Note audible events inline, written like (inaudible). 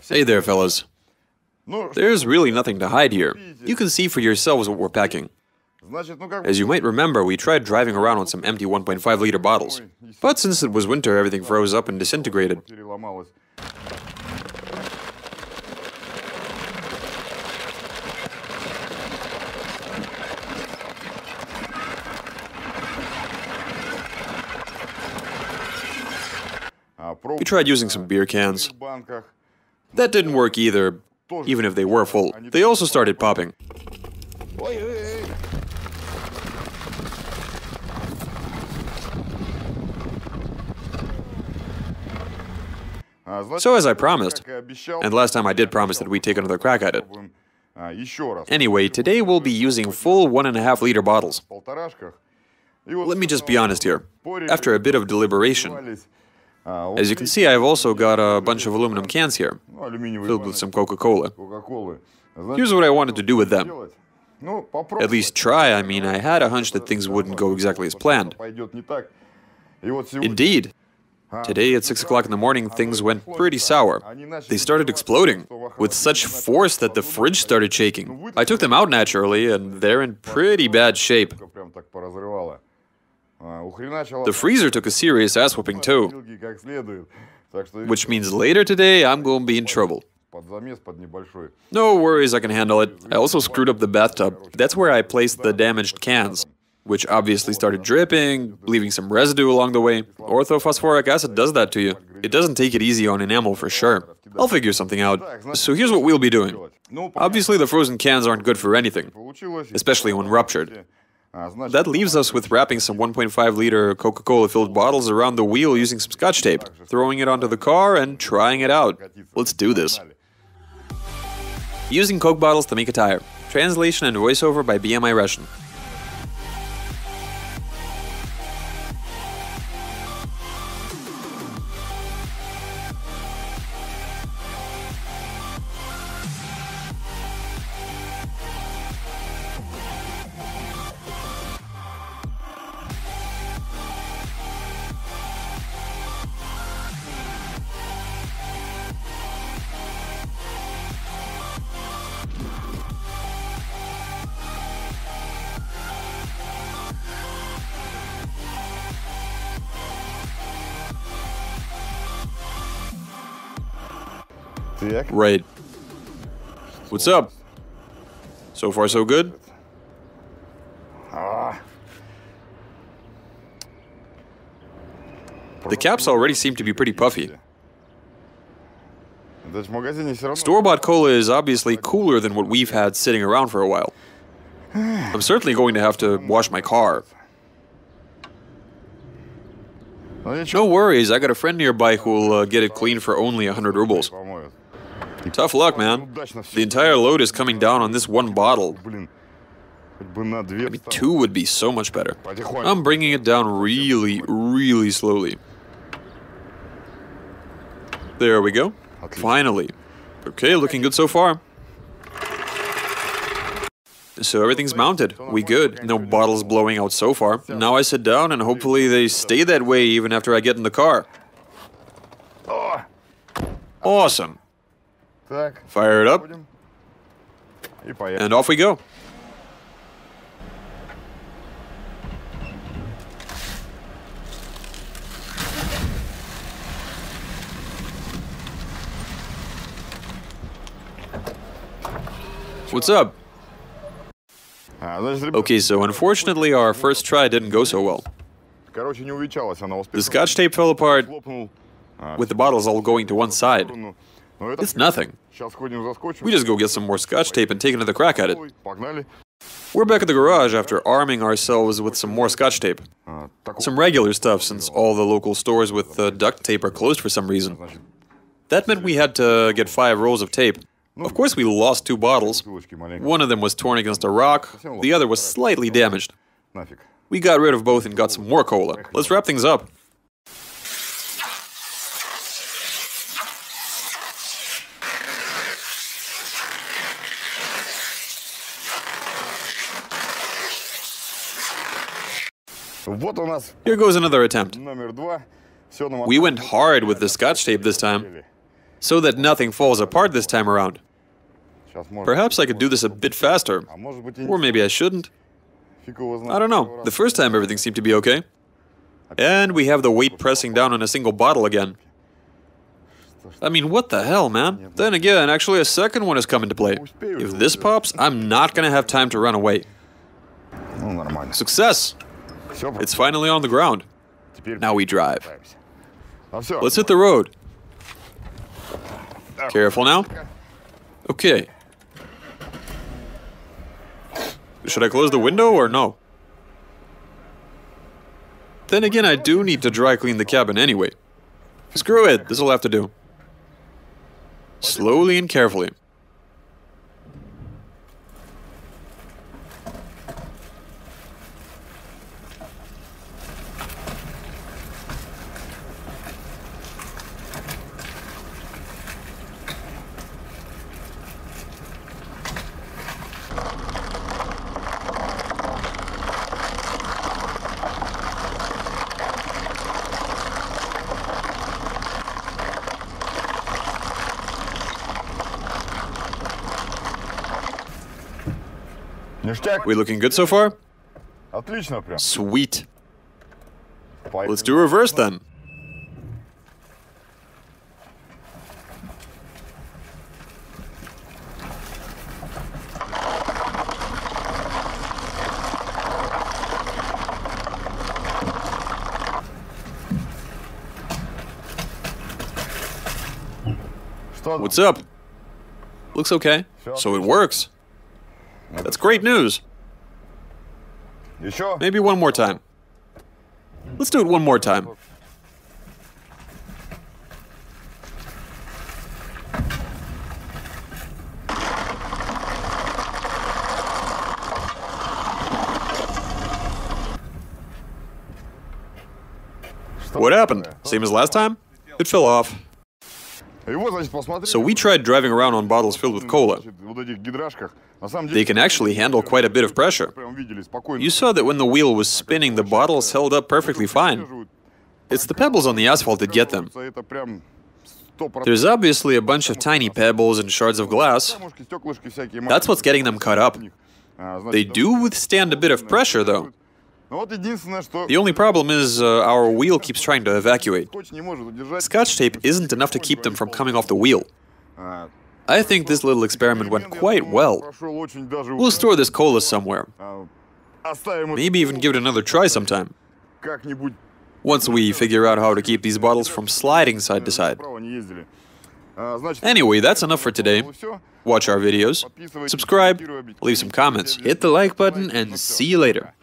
Hey there, fellas. There's really nothing to hide here. You can see for yourselves what we're packing. As you might remember, we tried driving around on some empty 1.5 liter bottles. But since it was winter, everything froze up and disintegrated. We tried using some beer cans. That didn't work either, even if they were full. They also started popping. So as I promised, and last time I did promise that we'd take another crack at it. Anyway, today we'll be using full one and a half liter bottles. Let me just be honest here. After a bit of deliberation, as you can see, I've also got a bunch of aluminum cans here, filled with some Coca-Cola. Here's what I wanted to do with them. At least try, I mean, I had a hunch that things wouldn't go exactly as planned. Indeed. Today at 6 o'clock in the morning, things went pretty sour. They started exploding, with such force that the fridge started shaking. I took them out naturally, and they're in pretty bad shape. The freezer took a serious ass whooping too. Which means later today, I'm gonna be in trouble. No worries, I can handle it. I also screwed up the bathtub. That's where I placed the damaged cans which obviously started dripping, leaving some residue along the way. Orthophosphoric acid does that to you. It doesn't take it easy on enamel for sure. I'll figure something out. So here's what we'll be doing. Obviously the frozen cans aren't good for anything, especially when ruptured. That leaves us with wrapping some 1.5 liter Coca-Cola filled bottles around the wheel using some scotch tape, throwing it onto the car and trying it out. Let's do this. Using Coke bottles to make a tire. Translation and voiceover by BMI Russian. Right. What's up? So far, so good? The caps already seem to be pretty puffy. Store-bought cola is obviously cooler than what we've had sitting around for a while. (sighs) I'm certainly going to have to wash my car. No worries, I got a friend nearby who'll uh, get it clean for only 100 rubles. Tough luck, man. The entire load is coming down on this one bottle. I mean, two would be so much better. I'm bringing it down really, really slowly. There we go. Finally. Okay, looking good so far. So everything's mounted. We good. No bottles blowing out so far. Now I sit down and hopefully they stay that way even after I get in the car. Awesome. Fire it up. And off we go. What's up? Okay, so unfortunately our first try didn't go so well. The scotch tape fell apart with the bottles all going to one side. It's nothing. We just go get some more scotch tape and take another crack at it. We're back at the garage after arming ourselves with some more scotch tape. Some regular stuff since all the local stores with uh, duct tape are closed for some reason. That meant we had to get five rolls of tape. Of course we lost two bottles. One of them was torn against a rock, the other was slightly damaged. We got rid of both and got some more cola. Let's wrap things up. Here goes another attempt. We went hard with the scotch tape this time. so that nothing falls apart this time around. Perhaps I could do this a bit faster. Or maybe I shouldn't. I don't know. The first time everything seemed to be okay. And we have the weight pressing down on a single bottle again. I mean, what the hell, man? Then again, actually a second one has come into play. If this pops, I'm not gonna have time to run away. Success! It's finally on the ground. Now we drive. Let's hit the road. Careful now. Okay. Should I close the window or no? Then again, I do need to dry clean the cabin anyway. Screw it, this'll have to do. Slowly and carefully. We looking good so far? Sweet. Let's do reverse then. What's up? Looks okay. So it works. That's great news. You sure? Maybe one more time. Let's do it one more time. What happened? Same as last time? It fell off. So we tried driving around on bottles filled with cola. They can actually handle quite a bit of pressure. You saw that when the wheel was spinning, the bottles held up perfectly fine. It's the pebbles on the asphalt that get them. There's obviously a bunch of tiny pebbles and shards of glass. That's what's getting them cut up. They do withstand a bit of pressure, though. The only problem is uh, our wheel keeps trying to evacuate. Scotch tape isn't enough to keep them from coming off the wheel. I think this little experiment went quite well. We'll store this cola somewhere. Maybe even give it another try sometime. Once we figure out how to keep these bottles from sliding side to side. Anyway, that's enough for today. Watch our videos, subscribe, leave some comments, hit the like button, and see you later.